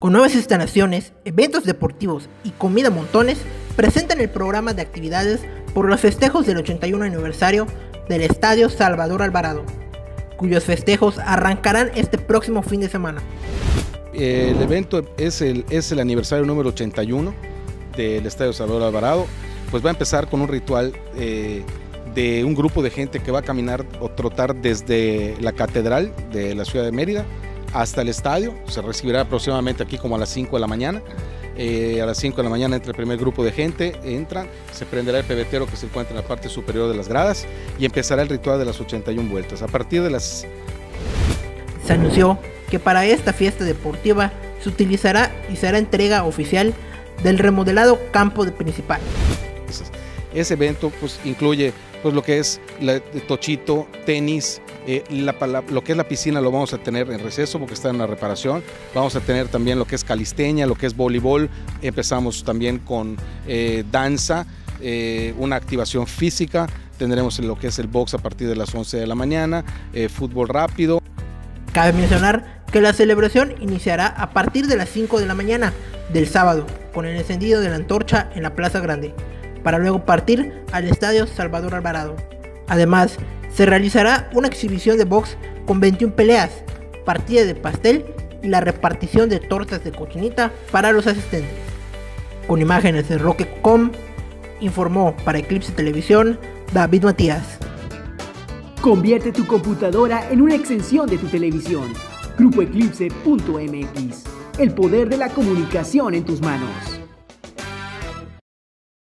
Con nuevas instalaciones, eventos deportivos y comida montones, presentan el programa de actividades por los festejos del 81 aniversario del Estadio Salvador Alvarado, cuyos festejos arrancarán este próximo fin de semana. El evento es el, es el aniversario número 81 del Estadio Salvador Alvarado, pues va a empezar con un ritual eh, de un grupo de gente que va a caminar o trotar desde la catedral de la ciudad de Mérida hasta el estadio. Se recibirá aproximadamente aquí como a las 5 de la mañana. Eh, a las 5 de la mañana entra el primer grupo de gente, entran, se prenderá el pebetero que se encuentra en la parte superior de las gradas y empezará el ritual de las 81 vueltas. A partir de las... Se anunció que para esta fiesta deportiva se utilizará y será entrega oficial del remodelado campo de principal. Ese evento pues, incluye pues, lo que es la, tochito, tenis, eh, la, lo que es la piscina lo vamos a tener en receso porque está en la reparación. Vamos a tener también lo que es calisteña, lo que es voleibol. Empezamos también con eh, danza, eh, una activación física. Tendremos lo que es el box a partir de las 11 de la mañana, fútbol rápido. Cabe mencionar que la celebración iniciará a partir de las 5 de la mañana del sábado con el encendido de la antorcha en la Plaza Grande, para luego partir al Estadio Salvador Alvarado. Además, se realizará una exhibición de box con 21 peleas, partida de pastel y la repartición de tortas de cochinita para los asistentes. Con imágenes de Roque.com, informó para Eclipse Televisión David Matías. Convierte tu computadora en una extensión de tu televisión. GrupoEclipse.mx. El poder de la comunicación en tus manos.